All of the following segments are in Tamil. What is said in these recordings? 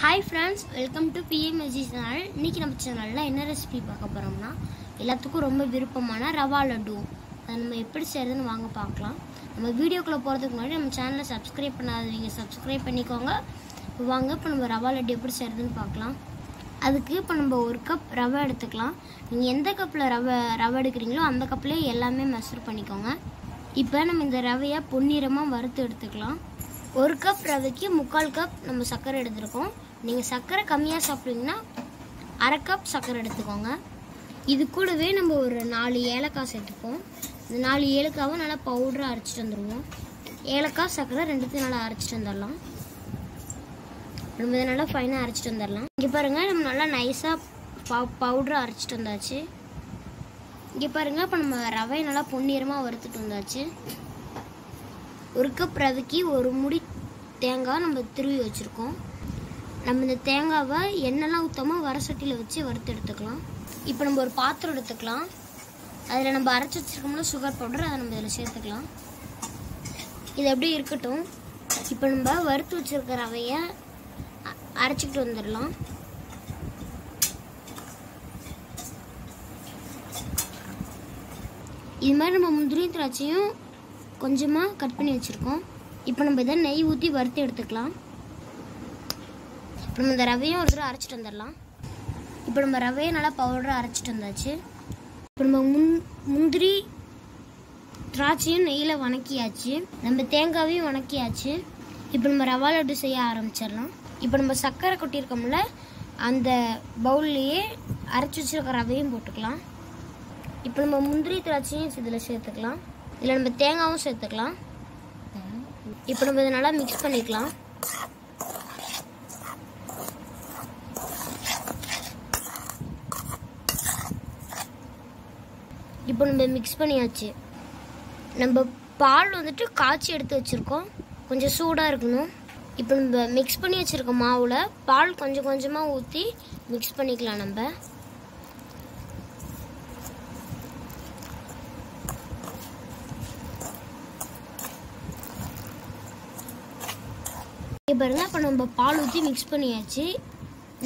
Hi friends welcome to PMSG channel இன்றைக்கி நம்ம சேனலில் என்ன ரெசிபி பார்க்க போகிறோம்னா எல்லாத்துக்கும் ரொம்ப விருப்பமான ரவா லட்டு. அதை நம்ம எப்படி செய்கிறதுன்னு வாங்க பார்க்கலாம். நம்ம வீடியோக்குள்ளே போகிறதுக்கு முன்னாடி நம்ம சேனலை சப்ஸ்கிரைப் பண்ணாதவங்க சப்ஸ்கிரைப் பண்ணிக்கோங்க. வாங்க இப்போ நம்ம ரவா லட்டு எப்படி செய்கிறதுன்னு பார்க்கலாம். அதுக்கு இப்போ நம்ம ஒரு கப் ரவை எடுத்துக்கலாம். நீங்கள் எந்த கப்பில் ரவை ரவை எடுக்கிறீங்களோ அந்த கப்லேயே எல்லாமே மெஷர் பண்ணிக்கோங்க. இப்போ நம்ம இந்த ரவையை பொன்னிறமாக வறுத்து எடுத்துக்கலாம். ஒரு கப் ரவைக்கு முக்கால் கப் நம்ம சர்க்கரை எடுத்திருக்கோம். நீங்கள் சர்க்கரை கம்மியாக சாப்பிட்டீங்கன்னா அரை கப் சர்க்கரை எடுத்துக்கோங்க. இது கூடவே நம்ம ஒரு நாலு ஏலக்காய் சேர்த்துப்போம். இந்த நாலு ஏலக்காவை நல்லா பவுடராக அரைச்சிட்டு வந்துடுவோம் ஏலக்காய் சர்க்கரை ரெண்டுத்தையும் நல்லா அரைச்சிட்டு வந்துடலாம். நம்ம இதை நல்லா ஃபைனாக அரைச்சிட்டு வந்துடலாம். இங்கே பாருங்கள் நம்ம நல்லா நைஸாக பவு பவுடராக அரைச்சிட்டு வந்தாச்சு. இங்கே பாருங்கள் இப்போ நம்ம ரவையை நல்லா பொன்னிறமாக வறுத்துட்டு வந்தாச்சு. ஒரு கப் ரவைக்கு ஒரு முடி தேங்காய் நம்ம திருவி வச்சுருக்கோம். நம்ம இந்த தேங்காவை எண்ணெய்லாம் ஊற்றாமல் வர சட்டியில் வச்சு வறுத்து எடுத்துக்கலாம். இப்போ நம்ம ஒரு பாத்திரம் எடுத்துக்கலாம். அதில் நம்ம அரைச்சி வச்சுருக்கோம்ல சுகர் பவுடர் அதை நம்ம இதில் சேர்த்துக்கலாம். இது அப்படியே இருக்கட்டும். இப்போ நம்ம வறுத்து வச்சுருக்க ரவையை அ- அரைச்சிக்கிட்டு வந்துடலாம். இது மாதிரி நம்ம முந்திரியும் திராட்சையும் கொஞ்சமாக கட் பண்ணி வச்சுருக்கோம். இப்போ நம்ம இதை நெய் ஊற்றி வறுத்து எடுத்துக்கலாம். நம்ம இந்த ரவையும் ஒரு தடவை அரைச்சிட்டு வந்துடலாம். இப்போ நம்ம ரவையை நல்லா பவுடராக அரைச்சிட்டு வந்தாச்சு. இப்போ நம்ம முன் முந்திரி திராட்சையும் நெய்யில் வணக்கியாச்சு. நம்ம தேங்காவையும் வணக்கியாச்சு. இப்போ நம்ம ரவா லட்டு செய்ய ஆரம்பிச்சிடலாம். இப்போ நம்ம சர்க்கரை கொட்டியிருக்கோம்ல அந்த பவுல்லையே அரைச்சி வச்சிருக்க ரவையும் போட்டுக்கலாம். இப்போ நம்ம முந்திரி திராட்சையும் இதில் சேர்த்துக்கலாம். இதில் நம்ம தேங்காவும் சேர்த்துக்கலாம். இப்போ நம்ம இதை நல்லா மிக்ஸ் பண்ணிக்கலாம். இப்போ நம்ம மிக்ஸ் பண்ணியாச்சு. நம்ம பால் வந்துட்டு காய்ச்சி எடுத்து வச்சுருக்கோம். கொஞ்சம் சூடாக இருக்கணும். இப்போ நம்ம மிக்ஸ் பண்ணி வச்சுருக்க மாவில் பால் கொஞ்சம் கொஞ்சமாக ஊற்றி மிக்ஸ் பண்ணிக்கலாம் நம்ம. இங்கே பாருங்க இப்போ நம்ம பால் ஊற்றி மிக்ஸ் பண்ணியாச்சு.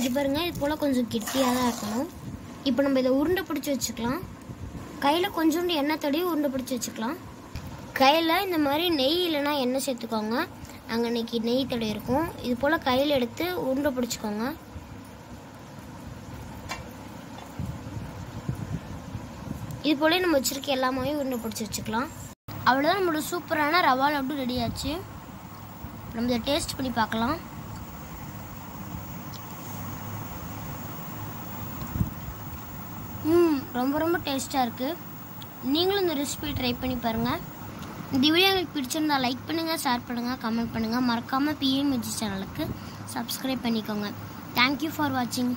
இது பாருங்க இது போல் கொஞ்சம் கெட்டியாக தான் இருக்கணும். இப்போ நம்ம இதை உருண்டை பிடிச்சி வச்சுக்கலாம். கையில் கொஞ்சோண்டு எண்ணெய் தடவி உருண்டை பிடிச்சி வச்சுக்கலாம். கையில் இந்த மாதிரி நெய் இல்லைன்னா எண்ணெய் சேர்த்துக்கோங்க. அங்கே இன்றைக்கி நெய் தடவி இருக்கும் இது போல் கையில் எடுத்து உருண்டை பிடிச்சிக்கோங்க. இது போல நம்ம வச்சுருக்க எல்லாமே உருண்டை பிடிச்சி வச்சுக்கலாம். அவ்வளோதான் நம்மளோட சூப்பரான ரவா லட்டு ரெடி ஆச்சு. நம்ம இதை டேஸ்ட் பண்ணி பார்க்கலாம். ரொம்ப ரொம்ப டேஸ்ட்டாக இருக்குது நீங்களும் இந்த ரெசிபி ட்ரை பண்ணி பாருங்கள் இந்த வீடியோ உங்களுக்கு பிடிச்சிருந்தா லைக் பண்ணுங்கள் ஷேர் பண்ணுங்கள் கமெண்ட் பண்ணுங்கள் மறக்காமல் பிஎம் சேனலுக்கு சப்ஸ்கிரைப் பண்ணிக்கோங்க. தேங்க்யூ ஃபார் வாட்சிங்